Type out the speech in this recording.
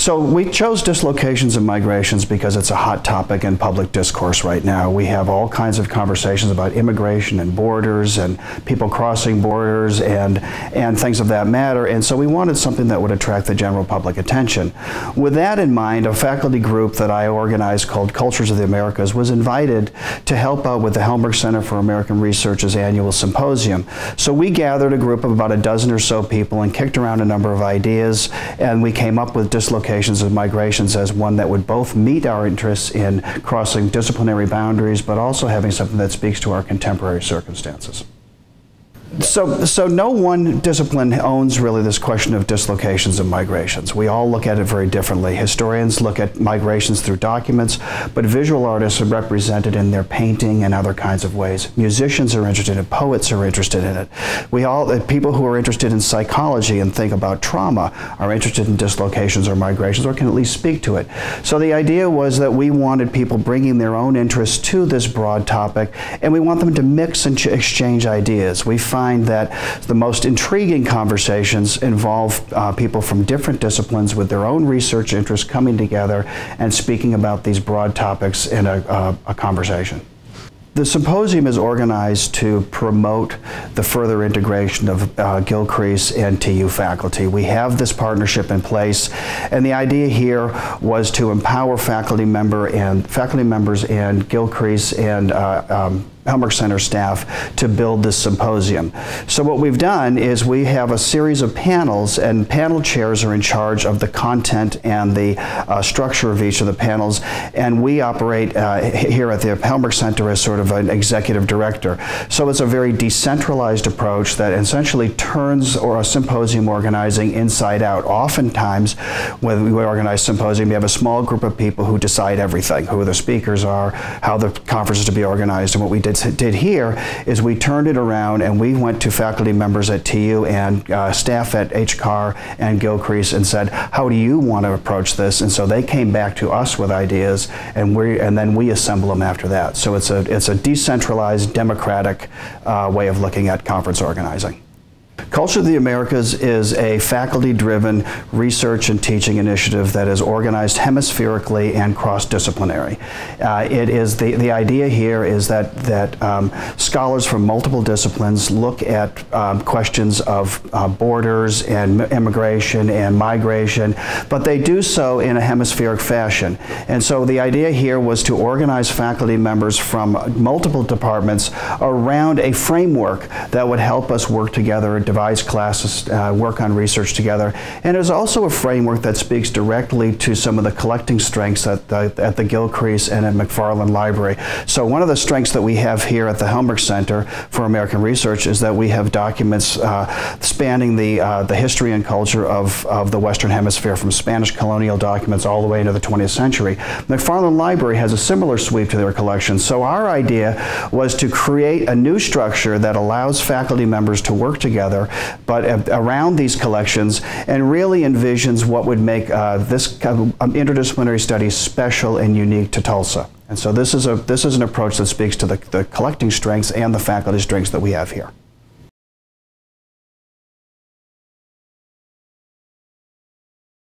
So we chose dislocations and migrations because it's a hot topic in public discourse right now. We have all kinds of conversations about immigration and borders and people crossing borders and, and things of that matter. And so we wanted something that would attract the general public attention. With that in mind, a faculty group that I organized called Cultures of the Americas was invited to help out with the Helmerich Center for American Research's annual symposium. So we gathered a group of about a dozen or so people and kicked around a number of ideas and we came up with dislocations and migrations as one that would both meet our interests in crossing disciplinary boundaries but also having something that speaks to our contemporary circumstances. So, so no one discipline owns really this question of dislocations and migrations. We all look at it very differently. Historians look at migrations through documents, but visual artists are represented in their painting and other kinds of ways. Musicians are interested in it. Poets are interested in it. We all, uh, people who are interested in psychology and think about trauma are interested in dislocations or migrations or can at least speak to it. So the idea was that we wanted people bringing their own interests to this broad topic and we want them to mix and exchange ideas. We find find that the most intriguing conversations involve uh, people from different disciplines with their own research interests coming together and speaking about these broad topics in a, uh, a conversation. The symposium is organized to promote the further integration of uh, Gilcrease and TU faculty. We have this partnership in place, and the idea here was to empower faculty member and faculty members and Gilcrease and uh, um, Helmerich Center staff to build this symposium. So what we've done is we have a series of panels and panel chairs are in charge of the content and the uh, structure of each of the panels and we operate uh, here at the Helmerich Center as sort of an executive director. So it's a very decentralized approach that essentially turns or a symposium organizing inside out. Oftentimes when we organize a symposium we have a small group of people who decide everything, who the speakers are, how the conference is to be organized and what we did here is we turned it around and we went to faculty members at TU and uh, staff at HCAR and Gilcrease and said, how do you want to approach this? And so they came back to us with ideas and we and then we assemble them after that. So it's a, it's a decentralized, democratic uh, way of looking at conference organizing. Culture of the Americas is a faculty-driven research and teaching initiative that is organized hemispherically and cross-disciplinary. Uh, it is the, the idea here is that, that um, scholars from multiple disciplines look at um, questions of uh, borders and immigration and migration, but they do so in a hemispheric fashion. And so the idea here was to organize faculty members from multiple departments around a framework that would help us work together devise classes, uh, work on research together. And it is also a framework that speaks directly to some of the collecting strengths at the, at the Gilcrease and at McFarlin Library. So one of the strengths that we have here at the Helmerich Center for American Research is that we have documents uh, spanning the, uh, the history and culture of, of the Western Hemisphere from Spanish colonial documents all the way into the 20th century. McFarlin Library has a similar sweep to their collection. So our idea was to create a new structure that allows faculty members to work together together, but around these collections, and really envisions what would make uh, this kind of, um, interdisciplinary study special and unique to Tulsa. And so this is, a, this is an approach that speaks to the, the collecting strengths and the faculty strengths that we have here.